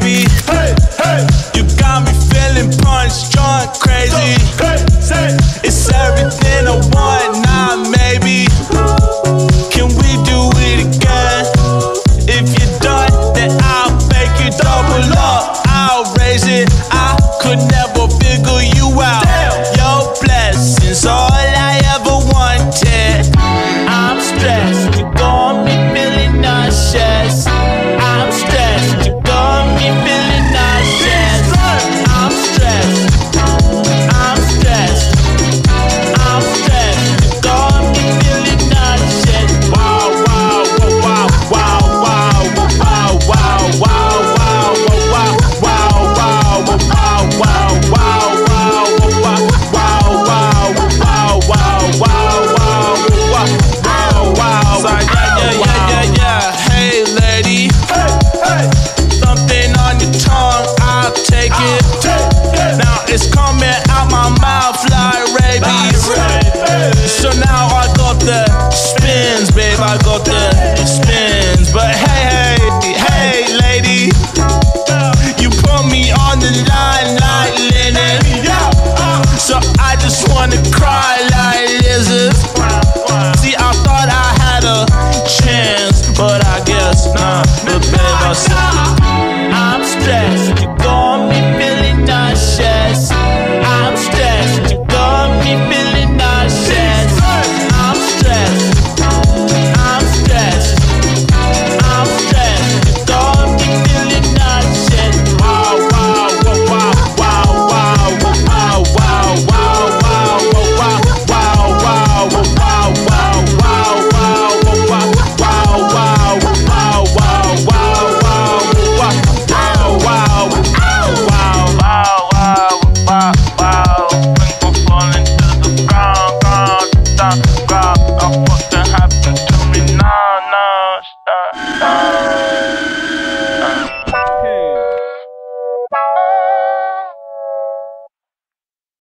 baby. I got te